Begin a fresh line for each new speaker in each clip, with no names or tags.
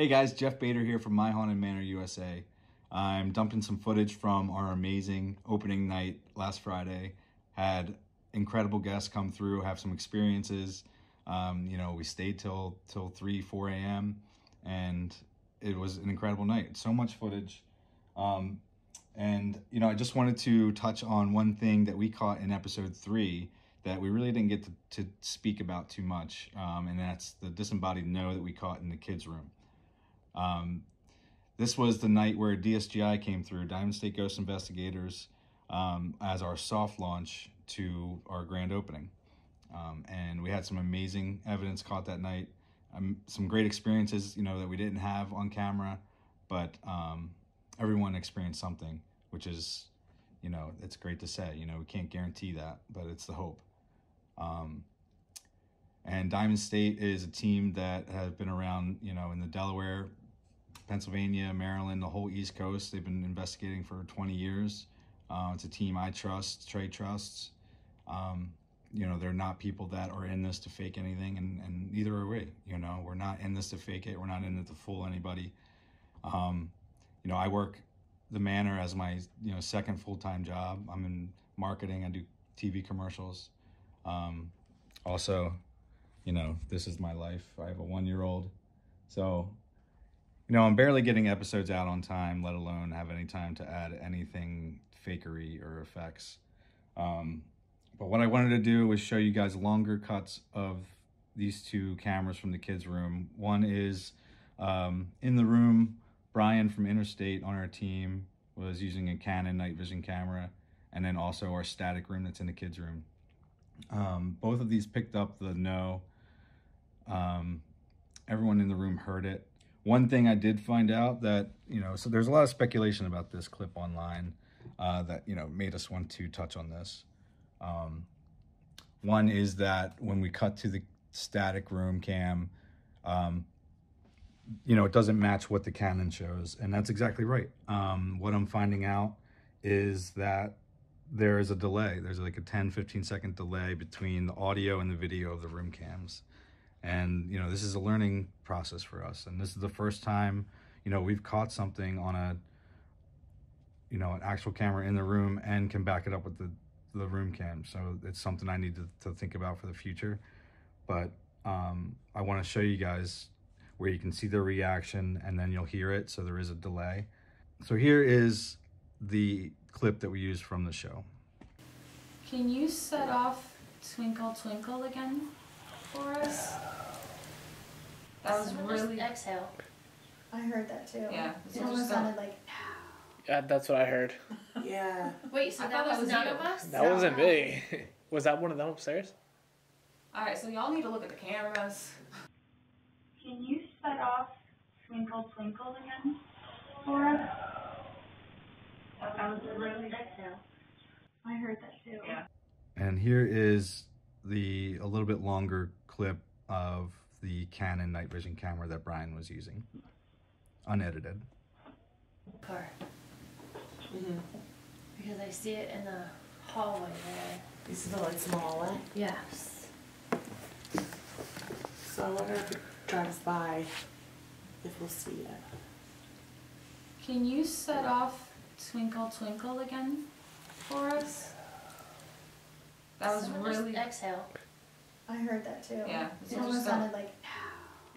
Hey guys, Jeff Bader here from My Haunted Manor USA. I'm dumping some footage from our amazing opening night last Friday. Had incredible guests come through, have some experiences. Um, you know, we stayed till till three, four a.m. and it was an incredible night. So much footage. Um, and you know, I just wanted to touch on one thing that we caught in episode three that we really didn't get to, to speak about too much, um, and that's the disembodied no that we caught in the kids' room. Um, this was the night where DSGI came through, Diamond State Ghost Investigators, um, as our soft launch to our grand opening. Um, and we had some amazing evidence caught that night. Um, some great experiences, you know, that we didn't have on camera, but um, everyone experienced something, which is, you know, it's great to say. You know, we can't guarantee that, but it's the hope. Um, and Diamond State is a team that has been around, you know, in the Delaware, Pennsylvania, Maryland, the whole East Coast. They've been investigating for 20 years. Uh, it's a team I trust, Trey trusts. Um, you know, they're not people that are in this to fake anything, and, and neither are we. You know, we're not in this to fake it. We're not in it to fool anybody. Um, you know, I work the manor as my you know second full time job. I'm in marketing. I do TV commercials. Um, also, you know, this is my life. I have a one year old, so you know, I'm barely getting episodes out on time, let alone have any time to add anything fakery or effects. Um, but what I wanted to do was show you guys longer cuts of these two cameras from the kids' room. One is um, in the room. Brian from Interstate on our team was using a Canon night vision camera, and then also our static room that's in the kids' room. Um, both of these picked up the no. Um, everyone in the room heard it. One thing I did find out that, you know, so there's a lot of speculation about this clip online uh, that, you know, made us want to touch on this. Um, one is that when we cut to the static room cam, um, you know, it doesn't match what the Canon shows. And that's exactly right. Um, what I'm finding out is that there is a delay. There's like a 10, 15 second delay between the audio and the video of the room cams. And, you know, this is a learning process for us. And this is the first time, you know, we've caught something on a, you know, an actual camera in the room and can back it up with the the room cam. So it's something I need to, to think about for the future. But um, I want to show you guys where you can see the reaction and then you'll hear it. So there is a delay. So here is the clip that we used from the show.
Can you set off Twinkle Twinkle again for us? That was
Someone just
really
exhale.
I heard that too.
Yeah,
It
so
almost
just
sounded like
Yeah, that's what I heard.
Yeah.
Wait, so
I
that was,
that was
none
you.
of us?
That wasn't me. Was that one of them upstairs?
All right, so y'all need to look at the cameras.
Can you set off Twinkle Twinkle again for us? That was a really
exhale.
I heard that too.
Yeah.
And here is the a little bit longer clip of the Canon night vision camera that Brian was using, unedited.
Car.
Mm-hmm.
Because I see it in the hallway there.
You see the lights in the hallway?
Yes.
So I wonder if it drives by, if we'll see it.
Can you set off Twinkle Twinkle again for us? That was
Someone
really
just exhale.
I heard that too.
Yeah,
It almost sounded like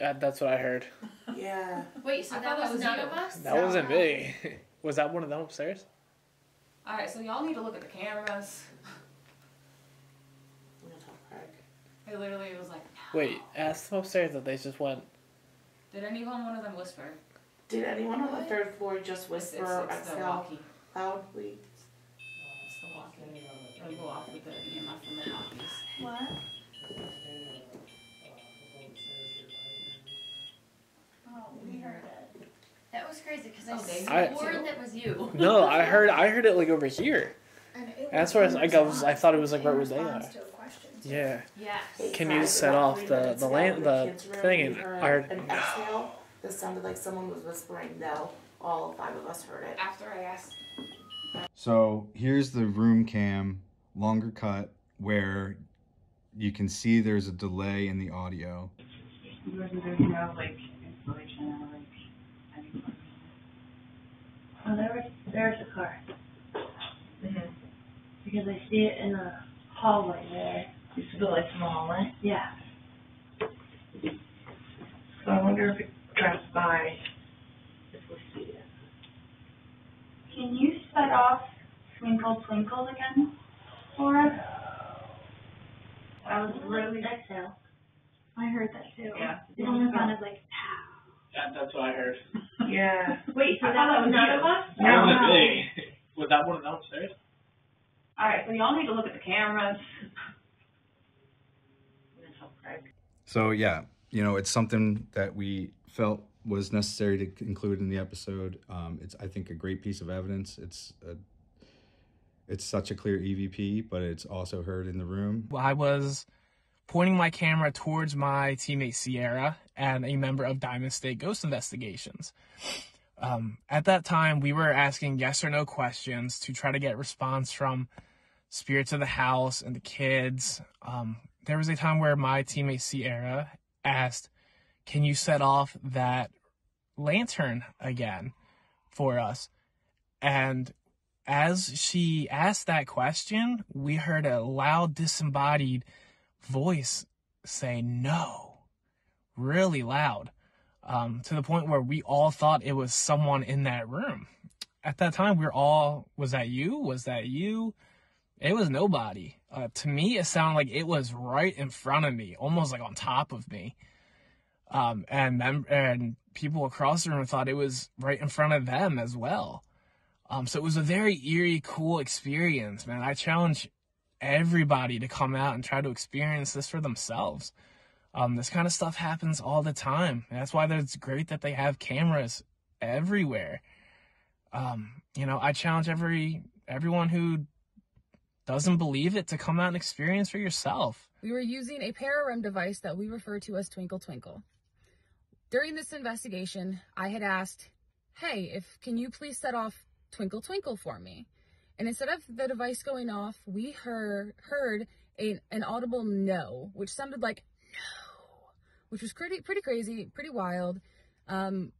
Yeah, that's what I heard.
Yeah.
Wait, so
I
that was,
that was
none
you.
of us?
That wasn't me. Was that one of them upstairs?
All right, so y'all need to look at the cameras.
I'm gonna tell Craig.
It literally was like,
Wait, ask them upstairs that they just went.
did anyone one of them whisper?
Did anyone on the third floor just whisper
it's,
or
it's the
exhale
walkie.
loudly?
It's the go off with the EMF from the walkies.
what? Oh, we heard it.
That was crazy because I
they
I-
swore that was you.
No, I heard. I heard it like over here.
And it
That's
was
where
in
I was- I thought it was, like, right where they are.
to a question, too.
Yeah.
Yes.
Can you set off
three
the-
minutes
the
ago in
the
kids'
thing and I heard,
An
"No."
exhale that sounded like someone was whispering no. All five of us heard it.
After I asked,
So here's the room cam, longer cut where you can see there's a delay in the audio.
There's no like or like anything. Oh, there there's a car. Mm-hmm.
Because I see it in the hallway there.
It's a lights like small hallway?
Yeah.
So I wonder if it drives by, if we see it.
Can you set off Twinkle Twinkle again? For us?
That was really exhale.
I heard that too.
Yeah.
It almost sounded like,
That, that's what I heard.
Yeah.
Wait, so
I
that
thought
was
that was
none
you.
of us?
That
No.
was me. Was that one of them upstairs?
Alright, so y'all need to look at the cameras.
So yeah, you know, it's something that we felt was necessary to include in the episode. Um, it's I think a great piece of evidence. It's a, it's such a clear EVP, but it's also heard in the room.
I was pointing my camera towards my teammate Sierra and a member of Diamond State Ghost Investigations. Um, at that time, we were asking yes or no questions to try to get response from spirits of the house and the kids. Um, there was a time where my teammate Sierra asked, "Can you set off that lantern again for us?" And as she asked that question, we heard a loud, disembodied voice say no, really loud, um, to the point where we all thought it was someone in that room. At that time, we were all, was that you? Was that you? It was nobody. Uh, to me, it sounded like it was right in front of me, almost like on top of me. Um, and and people across the room thought it was right in front of them as well. Um, so it was a very eerie, cool experience, man. I challenge everybody to come out and try to experience this for themselves. Um, this kind of stuff happens all the time. That's why it's great that they have cameras everywhere. Um, you know, I challenge every everyone who doesn't believe it to come out and experience for yourself.
We were using a ParaREM device that we refer to as Twinkle Twinkle. During this investigation, I had asked, "Hey, if can you please set off Twinkle Twinkle for me?" And instead of the device going off, we heard heard a, an audible no, which sounded like no, which was pretty pretty crazy, pretty wild. Um,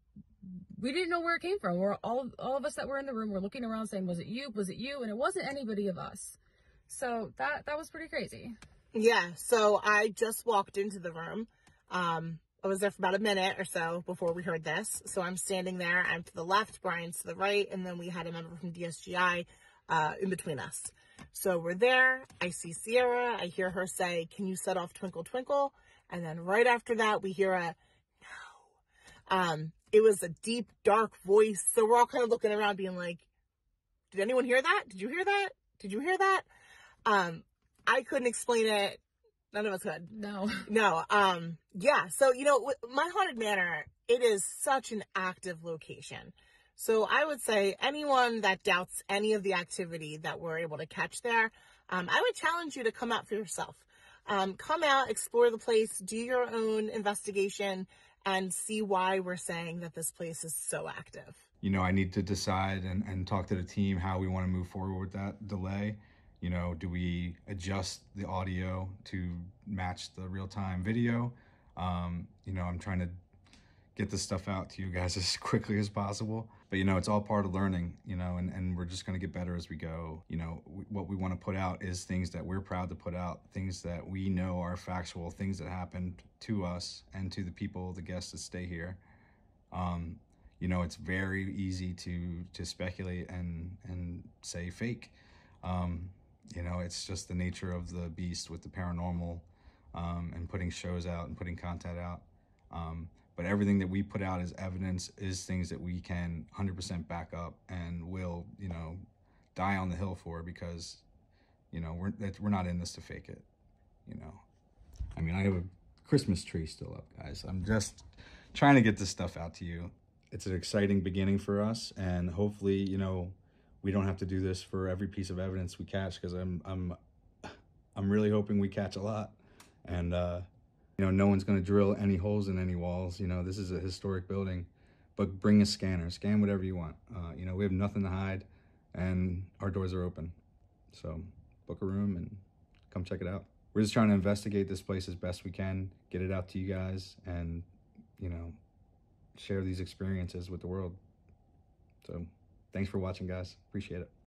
we didn't know where it came from. We're all all of us that were in the room were looking around saying, "Was it you? Was it you?" And it wasn't anybody of us. So that that was pretty crazy.
Yeah, so I just walked into the room. Um, I was there for about a minute or so before we heard this. So I'm standing there. I'm to the left, Brian's to the right, and then we had a member from DSGI uh, in between us. So we're there. I see Sierra. I hear her say, "Can you set off Twinkle Twinkle?" And then right after that, we hear a no. Um, it was a deep, dark voice. So we're all kind of looking around, being like, "Did anyone hear that? Did you hear that? Did you hear that?" Um, I couldn't explain it. None of us could.
No.
No. Um, yeah. So, you know, my haunted manor, it is such an active location. So I would say anyone that doubts any of the activity that we're able to catch there, um, I would challenge you to come out for yourself. Um, come out, explore the place, do your own investigation, and see why we're saying that this place is so active.
You know, I need to decide and, and talk to the team how we want to move forward with that delay. You know, do we adjust the audio to match the real time video? Um, you know, I'm trying to get this stuff out to you guys as quickly as possible. But, you know, it's all part of learning, you know, and, and we're just going to get better as we go. You know, w- what we want to put out is things that we're proud to put out, things that we know are factual, things that happened to us and to the people, the guests that stay here. Um, you know, it's very easy to to speculate and and say fake. Um, you know, it's just the nature of the beast with the paranormal um, and putting shows out and putting content out. Um, but everything that we put out as evidence is things that we can 100% back up and will, you know, die on the hill for because, you know, we're we're not in this to fake it. You know, I mean, I have a Christmas tree still up, guys. I'm just trying to get this stuff out to you. It's an exciting beginning for us, and hopefully, you know, we don't have to do this for every piece of evidence we catch because I'm I'm I'm really hoping we catch a lot, and uh, you know, no one's gonna drill any holes in any walls. You know, this is a historic building, but bring a scanner, scan whatever you want. Uh, you know, we have nothing to hide, and our doors are open, so book a room and come check it out. We're just trying to investigate this place as best we can, get it out to you guys, and you know, share these experiences with the world. So, thanks for watching, guys. Appreciate it.